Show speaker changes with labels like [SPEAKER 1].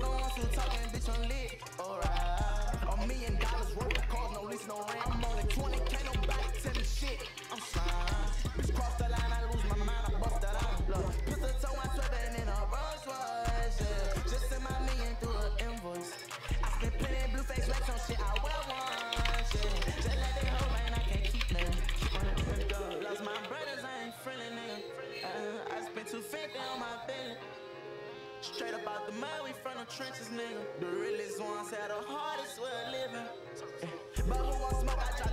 [SPEAKER 1] the ones who talking, bitch, I'm lit. Alright. A million dollars worth of cars, no lease, no rent. I'm only 20, can't nobody tell me shit. I'm slime. Bitch, cross the line, I lose my mind, I bust that out. Look, the toe, I'm swerving in a Rolls Royce. Yeah. Just send my million through an invoice. I spent plenty blue face racks on shit I wear once. Yeah. Just let they hoe, man, I can't keep them. Lost my brothers, I ain't friendly, nigga. Uh, I spent 250 on my belly. Straight up out the mud, we from the trenches, nigga. The realest ones had the hardest way of living. Eh, But who want smoke? I try